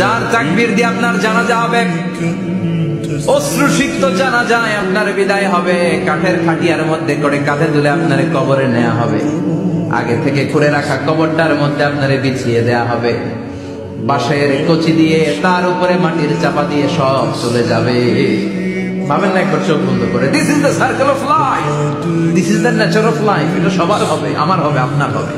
চার তাকবীর দিয়ে আপনার জানাজা হবে, অশ্রুসিক্ত জানা যায় আপনার বিদায় হবে, কাঠের খাটিয়ার মধ্যে করে কাঁধে তুলে আপনার কবরে নেওয়া হবে। আগে থেকে করে রাখা কবরটার মধ্যে আপনারে বিছিয়ে দেয়া হবে। বাঁশের কচি দিয়ে তার উপরে মাটির চাপা দিয়ে সব চলে যাবে। ভাবেন না একবার চোখ বন্ধ করে this is the circle of life this is the nature of life এটা সবার হবে, আমার হবে, আপনার হবে।